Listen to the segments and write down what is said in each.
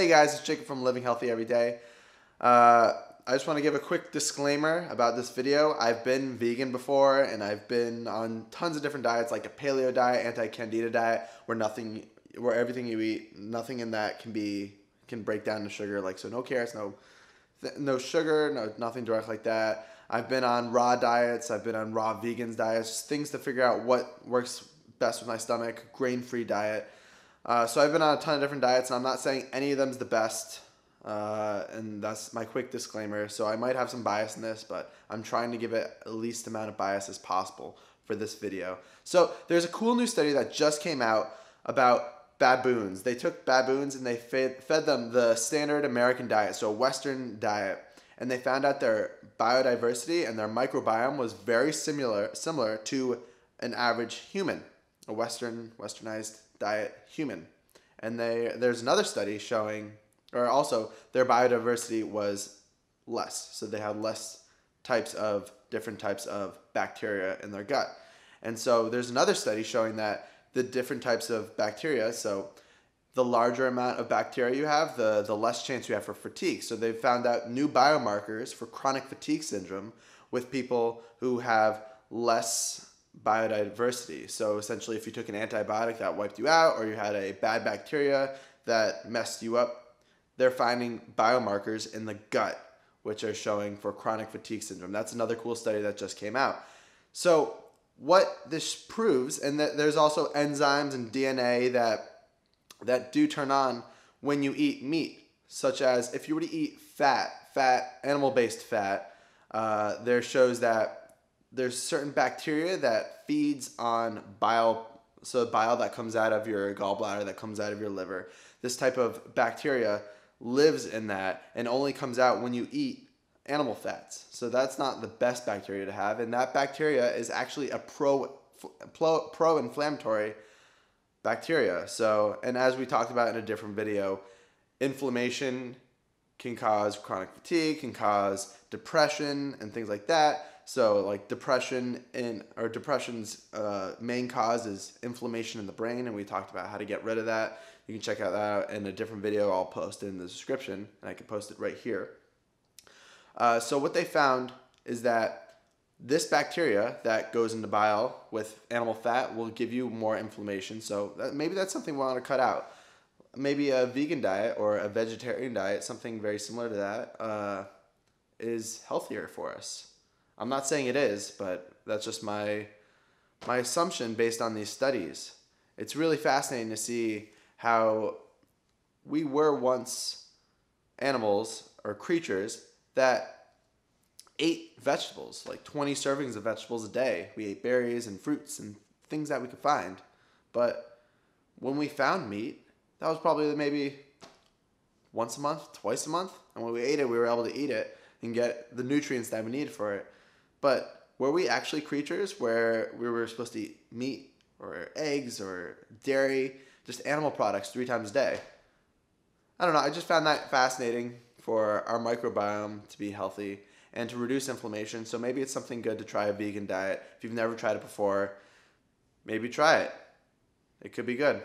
Hey guys, it's Jacob from Living Healthy Every Day. Uh, I just want to give a quick disclaimer about this video. I've been vegan before and I've been on tons of different diets like a paleo diet, anti-candida diet, where nothing, where everything you eat, nothing in that can be, can break down to sugar. Like, so no carrots, no, no sugar, no, nothing direct like that. I've been on raw diets. I've been on raw vegans diets, things to figure out what works best with my stomach, grain-free diet. Uh, so I've been on a ton of different diets, and I'm not saying any of them's the best. Uh, and that's my quick disclaimer. So I might have some bias in this, but I'm trying to give it the least amount of bias as possible for this video. So there's a cool new study that just came out about baboons. They took baboons and they fed, fed them the standard American diet, so a Western diet, and they found out their biodiversity and their microbiome was very similar similar to an average human, a Western westernized diet human. And they there's another study showing or also their biodiversity was less. So they had less types of different types of bacteria in their gut. And so there's another study showing that the different types of bacteria, so the larger amount of bacteria you have, the, the less chance you have for fatigue. So they've found out new biomarkers for chronic fatigue syndrome with people who have less biodiversity. So essentially, if you took an antibiotic that wiped you out, or you had a bad bacteria that messed you up, they're finding biomarkers in the gut, which are showing for chronic fatigue syndrome. That's another cool study that just came out. So, what this proves, and that there's also enzymes and DNA that that do turn on when you eat meat, such as if you were to eat fat, fat, animal-based fat, uh, there shows that there's certain bacteria that feeds on bile, so bile that comes out of your gallbladder, that comes out of your liver. This type of bacteria lives in that and only comes out when you eat animal fats. So that's not the best bacteria to have. And that bacteria is actually a pro, pro, pro-inflammatory bacteria. So, and as we talked about in a different video, inflammation can cause chronic fatigue, can cause depression and things like that. So like depression in or depression's uh, main cause is inflammation in the brain, and we talked about how to get rid of that. You can check out that in a different video I'll post in the description, and I can post it right here. Uh, so what they found is that this bacteria that goes into bile with animal fat will give you more inflammation. So that, maybe that's something we want to cut out. Maybe a vegan diet or a vegetarian diet, something very similar to that, uh, is healthier for us. I'm not saying it is, but that's just my my assumption based on these studies. It's really fascinating to see how we were once animals or creatures that ate vegetables, like 20 servings of vegetables a day. We ate berries and fruits and things that we could find. But when we found meat, that was probably maybe once a month, twice a month. And when we ate it, we were able to eat it and get the nutrients that we needed for it. But were we actually creatures where we were supposed to eat meat or eggs or dairy just animal products three times a day. I don't know. I just found that fascinating for our microbiome to be healthy and to reduce inflammation. So maybe it's something good to try a vegan diet. If you've never tried it before, maybe try it. It could be good.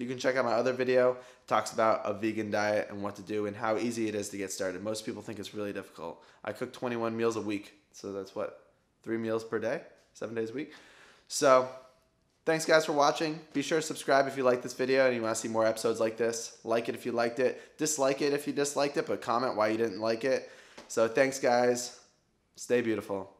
You can check out my other video. It talks about a vegan diet and what to do and how easy it is to get started. Most people think it's really difficult. I cook 21 meals a week. So that's what, three meals per day, seven days a week. So Thanks guys for watching. Be sure to subscribe if you like this video and you want to see more episodes like this. Like it if you liked it. Dislike it if you disliked it, but comment why you didn't like it. So thanks guys. Stay beautiful.